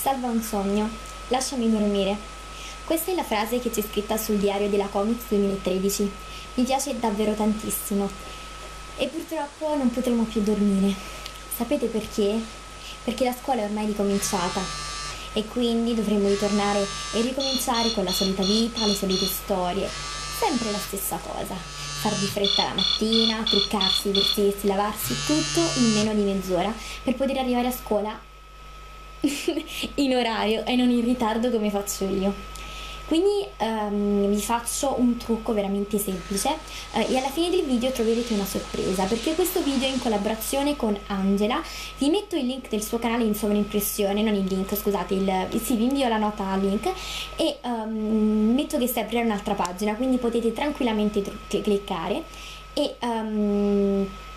Salva un sogno, lasciami dormire. Questa è la frase che c'è scritta sul diario della Comics 2013. Mi piace davvero tantissimo. E purtroppo non potremo più dormire. Sapete perché? Perché la scuola è ormai ricominciata e quindi dovremo ritornare e ricominciare con la solita vita, le solite storie. Sempre la stessa cosa. Far di fretta la mattina, truccarsi, vestirsi, lavarsi, tutto in meno di mezz'ora per poter arrivare a scuola in orario e non in ritardo come faccio io. Quindi um, vi faccio un trucco veramente semplice uh, e alla fine del video troverete una sorpresa perché questo video è in collaborazione con Angela. Vi metto il link del suo canale in sovraimpressione, non il link, scusate, il, sì, vi invio la nota al link e um, metto che stai aprire un'altra pagina, quindi potete tranquillamente cliccare e um, eh,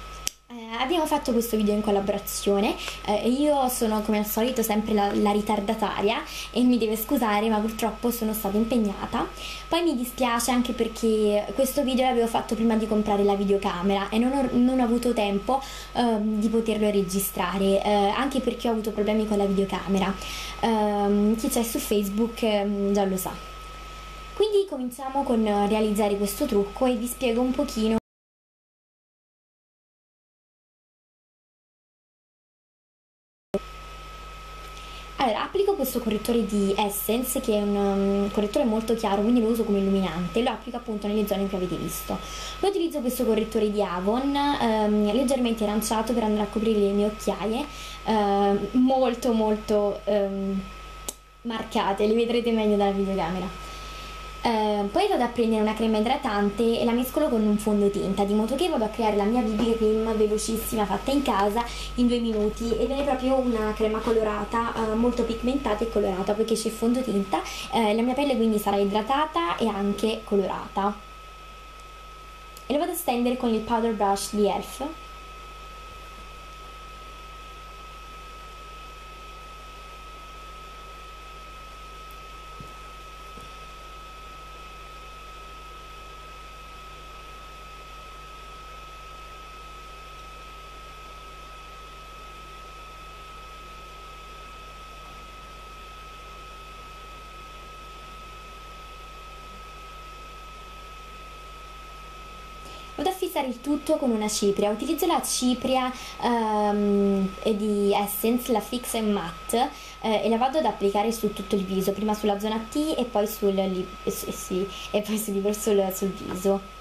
abbiamo fatto questo video in collaborazione, eh, io sono come al solito sempre la, la, ritardataria e mi deve scusare ma purtroppo sono stata impegnata. Poi mi dispiace anche perché questo video l'avevo fatto prima di comprare la videocamera e non ho, non ho avuto tempo eh, di poterlo registrare, eh, anche perché ho avuto problemi con la videocamera. Ehm, chi c'è su Facebook ehm, già lo sa. Quindi cominciamo con realizzare questo trucco e vi spiego un pochino Allora, applico questo correttore di Essence che è un um, correttore molto chiaro, quindi lo uso come illuminante, lo applico appunto nelle zone che avete visto. Poi utilizzo questo correttore di Avon, um, leggermente aranciato per andare a coprire le mie occhiaie, uh, molto molto um, marcate, le vedrete meglio dalla videocamera. Eh, poi vado a prendere una crema idratante e la mescolo con un fondotinta, di modo che vado a creare la mia BB cream velocissima fatta in casa in due minuti. Ed è proprio una crema colorata, eh, molto pigmentata e colorata, poiché c'è fondotinta, eh, la mia pelle quindi sarà idratata e anche colorata. E lo vado a stendere con il powder brush di ELF Vado a fissare il tutto con una cipria, utilizzo la cipria um, di Essence, la Fix and Matte eh, e la vado ad applicare su tutto il viso, prima sulla zona T e poi sul, eh, sì, e poi sul, sul, sul viso.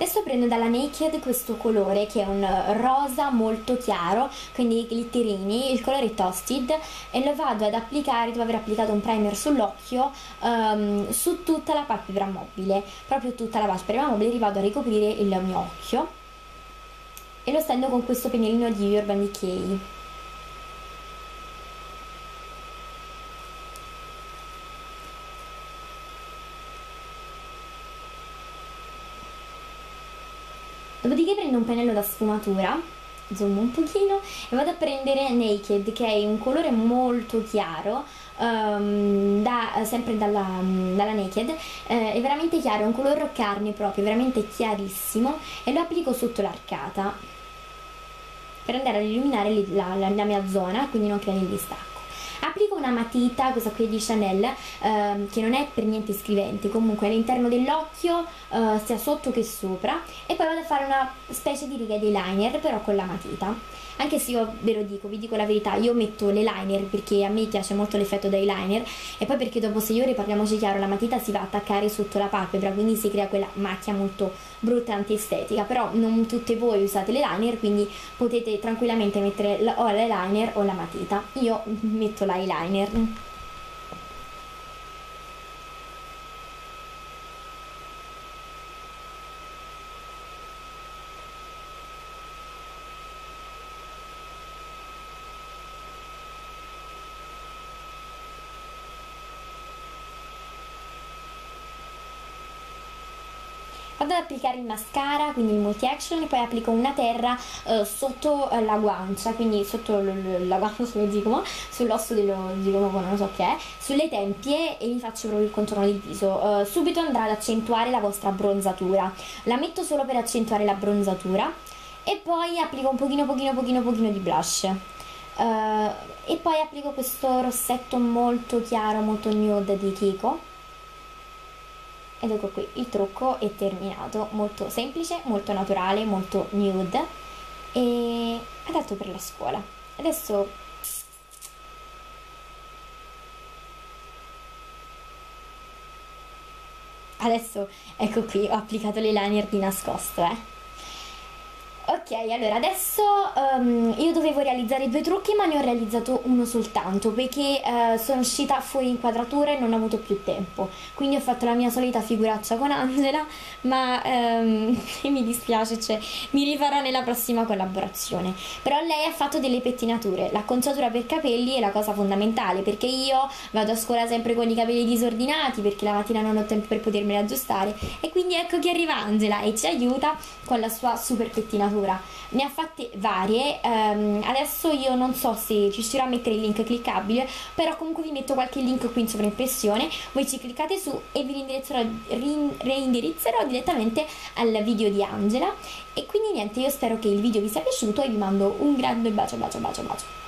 Adesso prendo dalla Naked questo colore che è un rosa molto chiaro, quindi glitterini, il colore Toasted e lo vado ad applicare dopo aver applicato un primer sull'occhio um, su tutta la palpebra mobile, proprio tutta la palpebra mobile, rivado a ricoprire il mio occhio e lo stendo con questo pennellino di Urban Decay. Dopodiché prendo un pennello da sfumatura, zoom un pochino, e vado a prendere Naked, che è un colore molto chiaro, um, da, sempre dalla, dalla Naked, eh, è veramente chiaro, è un color carne proprio, veramente chiarissimo, e lo applico sotto l'arcata per andare ad illuminare la, la, la mia zona, quindi non creare il distacco. Applico una matita, questa qui di Chanel, ehm, che non è per niente scrivente, comunque all'interno dell'occhio, eh, sia sotto che sopra, e poi vado a fare una specie di riga di liner, però con la matita. Anche se io ve lo dico, vi dico la verità, io metto l'eyeliner perché a me piace molto l'effetto d'eyeliner e poi perché dopo 6 ore, parliamoci chiaro, la matita si va a attaccare sotto la palpebra, quindi si crea quella macchia molto brutta e antiestetica, però non tutte voi usate l'eyeliner, quindi potete tranquillamente mettere o l'eyeliner o la matita. Io metto l'eyeliner. Vado ad applicare il mascara quindi il multi action e poi applico una terra eh, sotto eh, la guancia quindi sotto la guancia sull'osso dello zigomo non so che è sulle tempie e mi faccio proprio il contorno del viso. Eh, subito andrà ad accentuare la vostra bronzatura. La metto solo per accentuare la bronzatura e poi applico un pochino pochino pochino pochino di blush. Uh, e poi applico questo rossetto molto chiaro molto nude di Kiko ed ecco qui il trucco è terminato. Molto semplice molto naturale molto nude. E adatto per la scuola. Adesso adesso ecco qui ho applicato l'eyeliner di nascosto eh Ok, allora adesso um, io dovevo realizzare due trucchi ma ne ho realizzato uno soltanto perché uh, sono uscita fuori inquadratura e non ho avuto più tempo. Quindi ho fatto la mia solita figuraccia con Angela, ma um, mi dispiace, cioè, mi rifarò nella prossima collaborazione. Però lei ha fatto delle pettinature, l'acconciatura per capelli è la cosa fondamentale perché io vado a scuola sempre con i capelli disordinati perché la mattina non ho tempo per potermeli aggiustare e quindi ecco che arriva Angela e ci aiuta con la sua super pettinatura letteratura. Ne ha fatte varie, um, adesso io non so se riuscirò a mettere il link cliccabile, però comunque vi metto qualche link qui in sovraimpressione, voi ci cliccate su e vi reindirizzerò, reindirizzerò direttamente al video di Angela. E quindi niente, io spero che il video vi sia piaciuto e vi mando un grande bacio, bacio, bacio, bacio.